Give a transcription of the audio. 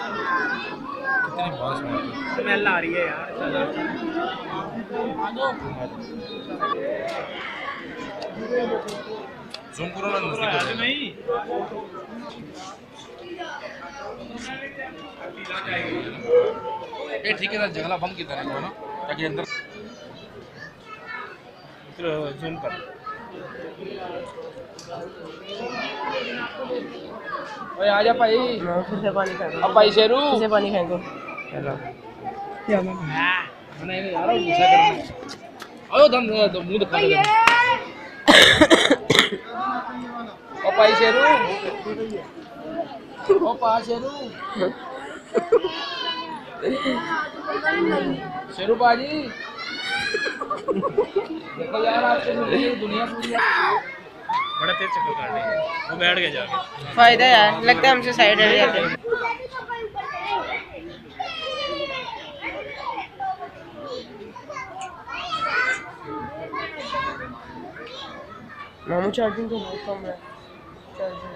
कितनी बात सुना स्मेल आ रही है यार चला जूम करो ना नज़दीक नहीं। ये ठीक है ना जंगला बंद की तरह ना ताकि अंदर जूम कर। ओए आजा भाई। फिर से पानी फेंको अब भाई शेरू। फिर से पानी फेंको चलो। नहीं नहीं यार गुस्सा करना आओ दम तो मुँह दिखा दे ओ भाई शेरू। ओ पा शेरू। शेरू बाजी देखो यार आपसे मिली दुनिया पूरी बड़ा तेज चक्कर काट रही है। वो बैठ जाके। फ़ायदा लगता है हमसे साइड हट जाते हैं। मामू चार्जिंग तो बहुत कम है। चार्जिंग